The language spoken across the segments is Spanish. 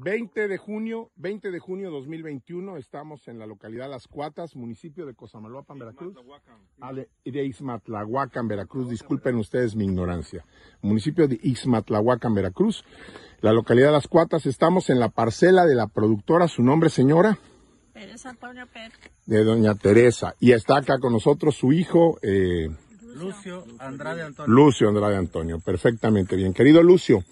20 de junio, 20 de junio 2021, estamos en la localidad Las Cuatas, municipio de Cosamaloapan, Veracruz. Ah, de, de Ixmatlahuacan, Veracruz. Disculpen ustedes mi ignorancia. Municipio de Ixmatlahuacan, Veracruz. La localidad Las Cuatas. Estamos en la parcela de la productora. ¿Su nombre, señora? Pérez Antonio Pérez. De doña Teresa. Y está acá con nosotros su hijo, eh, Lucio Andrade Antonio. Lucio Andrade Antonio. Perfectamente bien. Querido Lucio,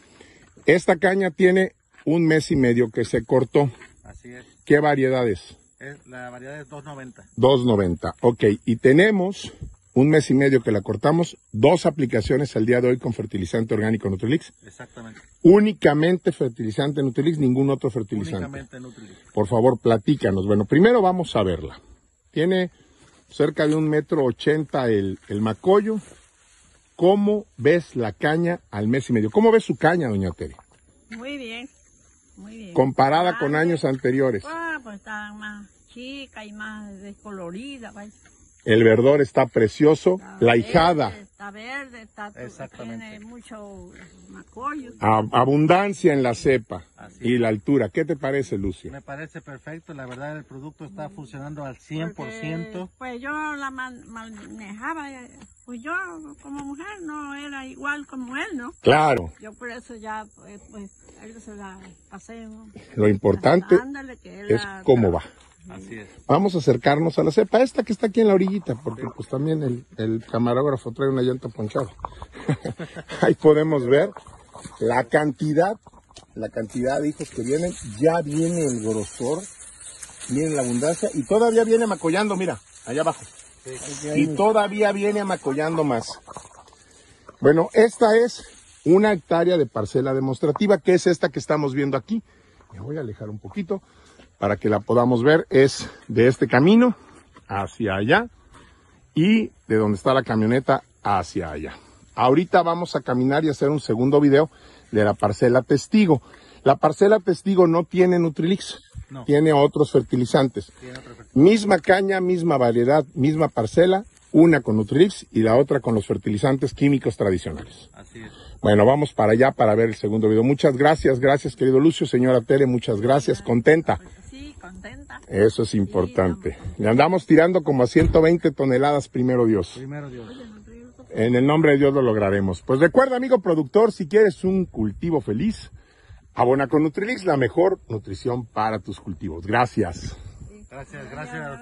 esta caña tiene un mes y medio que se cortó. Así es. ¿Qué variedades? es. La variedad es 290. 2.90. Ok, y tenemos un mes y medio que la cortamos, dos aplicaciones al día de hoy con fertilizante orgánico Nutrilix. Exactamente. Únicamente fertilizante Nutrilix, ningún otro fertilizante. Únicamente Nutrilix. Por favor, platícanos. Bueno, primero vamos a verla. Tiene cerca de un metro ochenta el, el macollo. ¿Cómo ves la caña al mes y medio? ¿Cómo ves su caña, doña Tere? Muy bien. Muy bien. Comparada con Ah, años anteriores. Ah, pues está más chica y más descolorida. pues. El verdor está precioso. Está La verde, hijada, Está verde, está, Exactamente. tiene mucho macollo. abundancia en la cepa Y la altura. ¿Qué te parece, Lucio? Me parece perfecto. La verdad, el producto está funcionando al 100%. Porque, pues yo la man- manejaba, eh, pues yo como mujer no era igual como él, ¿no? Claro, Yo por eso ya, pues, pues a él se la pasé. ¿no? lo importante Ándale, que él es la- cómo va. Así es. Vamos a acercarnos a la cepa, esta que está aquí en la orillita, porque pues también el, el camarógrafo trae una llanta ponchada. Ahí podemos ver la cantidad, la cantidad de hijos que vienen, ya viene el grosor, miren la abundancia, y todavía viene macollando, mira, allá abajo. Y todavía viene macollando más. Bueno, esta es una hectárea de parcela demostrativa, que es esta que estamos viendo aquí. Me voy a alejar un poquito para que la podamos ver. Es de este camino hacia allá y de donde está la camioneta hacia allá. Ahorita vamos a caminar y hacer un segundo video de la parcela testigo. La parcela testigo no tiene Nutrilix, No. tiene otros fertilizantes. Tiene otro perfil. Misma caña, misma variedad, misma parcela, una con Nutrilix y la otra con los fertilizantes químicos tradicionales. Así es. Bueno, vamos para allá para ver el segundo video. Muchas gracias, gracias querido Lucio, señora Tere, muchas gracias, contenta. Sí, contenta. Eso es importante. Le andamos tirando como a 120 toneladas, primero Dios. Primero Dios. En el nombre de Dios lo lograremos. Pues recuerda, amigo productor, si quieres un cultivo feliz, abona con Nutrilix, la mejor nutrición para tus cultivos. Gracias. Gracias, gracias.